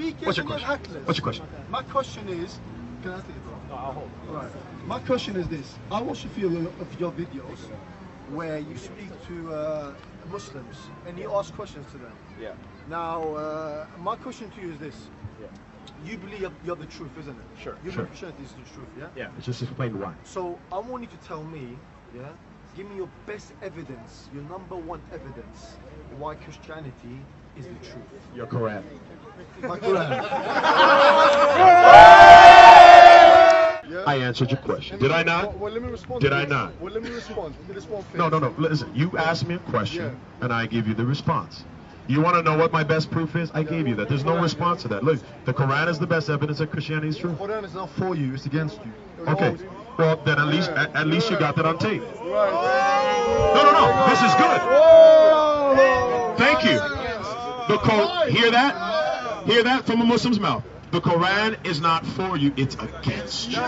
What's your question? What's your question? My question is, can I take it? No, I'll hold. Right. My question is this: I watched a few of your, videos where you speak to uh, Muslims and you ask questions to them. Yeah. Now, uh, my question to you is this: Yeah. You believe you're- you're the truth, isn't it? Sure. You Sure. believe Christianity is the truth, yeah? Yeah. Just explain why. So I want you to tell me, yeah, give me your best evidence, your number one evidence why Christianity is the truth. You're correct. Quran. I answered your question. Did I not? Well, let me respond. Did I not? Well, let me respond to this one. No, no, no. Listen, you asked me a question, and I give you the response. You want to know what my best proof is? I gave you that. There's no Quran, response to that. Look, the Quran is the best evidence that Christianity is true. The Quran is not for you; it's against you. Okay. Well, then at least at, at least you got that on tape. No, no, no. This is good. Thank you. The Qur- hear that? Hear that from a Muslim's mouth. The Quran is not for you; it's against you.